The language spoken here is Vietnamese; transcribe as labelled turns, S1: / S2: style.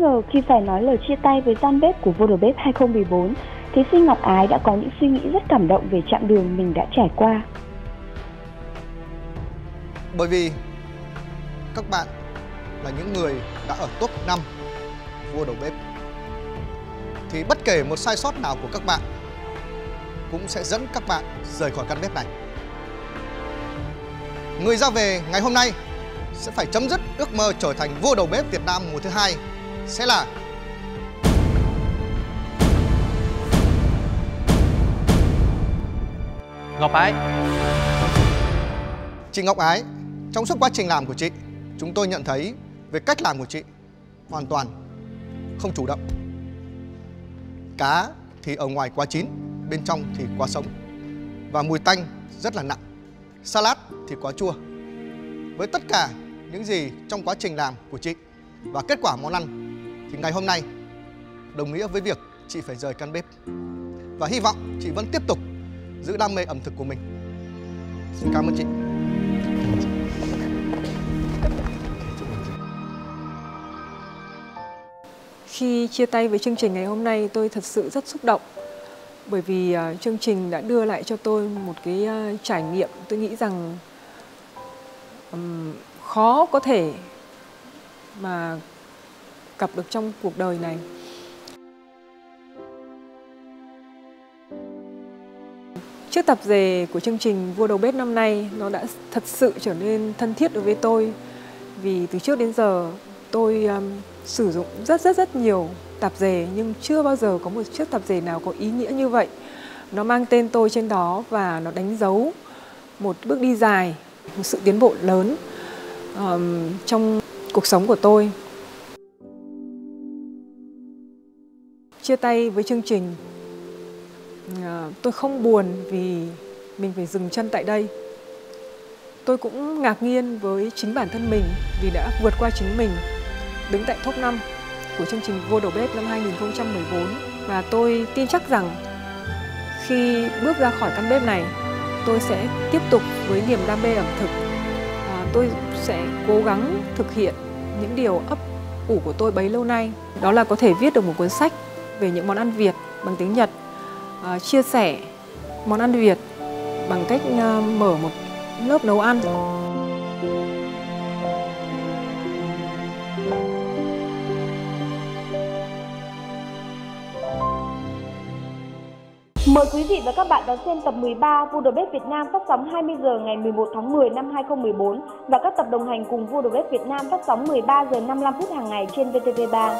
S1: ngờ khi phải nói lời chia tay với gian bếp của vô đầu bếp 2014, thí sinh Ngọc Ái đã có những suy nghĩ rất cảm động về chặng đường mình đã trải qua.
S2: Bởi vì các bạn là những người đã ở top 5 vua đầu bếp thì bất kể một sai sót nào của các bạn cũng sẽ dẫn các bạn rời khỏi căn bếp này. Người ra về ngày hôm nay sẽ phải chấm dứt ước mơ trở thành vua đầu bếp Việt Nam mùa thứ hai sẽ là
S3: Ngọc Ái
S2: Chị Ngọc Ái, trong suốt quá trình làm của chị, chúng tôi nhận thấy về cách làm của chị hoàn toàn không chủ động. Cá thì ở ngoài quá chín, bên trong thì quá sống. Và mùi tanh rất là nặng. Salad thì quá chua. Với tất cả những gì trong quá trình làm của chị và kết quả món ăn thì ngày hôm nay đồng nghĩa với việc chị phải rời căn bếp. Và hy vọng chị vẫn tiếp tục giữ đam mê ẩm thực của mình. Xin cảm ơn chị.
S4: Khi chia tay với chương trình ngày hôm nay tôi thật sự rất xúc động bởi vì uh, chương trình đã đưa lại cho tôi một cái uh, trải nghiệm tôi nghĩ rằng um, khó có thể mà gặp được trong cuộc đời này. Chiếc tập dề của chương trình Vua đầu bếp năm nay nó đã thật sự trở nên thân thiết đối với tôi vì từ trước đến giờ tôi um, sử dụng rất rất rất nhiều tạp dề nhưng chưa bao giờ có một chiếc tạp dề nào có ý nghĩa như vậy. Nó mang tên tôi trên đó và nó đánh dấu một bước đi dài, một sự tiến bộ lớn um, trong cuộc sống của tôi. Chia tay với chương trình, ờ, tôi không buồn vì mình phải dừng chân tại đây. Tôi cũng ngạc nhiên với chính bản thân mình vì đã vượt qua chính mình đứng tại top 5 của chương trình Vô đầu bếp năm 2014 và tôi tin chắc rằng khi bước ra khỏi căn bếp này tôi sẽ tiếp tục với niềm đam mê ẩm thực. À, tôi sẽ cố gắng thực hiện những điều ấp ủ của tôi bấy lâu nay. Đó là có thể viết được một cuốn sách về những món ăn Việt bằng tiếng Nhật uh, chia sẻ món ăn Việt bằng cách uh, mở một lớp nấu ăn
S1: Mời quý vị và các bạn đón xem tập 13 Vua đầu bếp Việt Nam phát sóng 20 giờ ngày 11 tháng 10 năm 2014 và các tập đồng hành cùng Vua đầu bếp Việt Nam phát sóng 13 giờ 55 phút hàng ngày trên VTV3.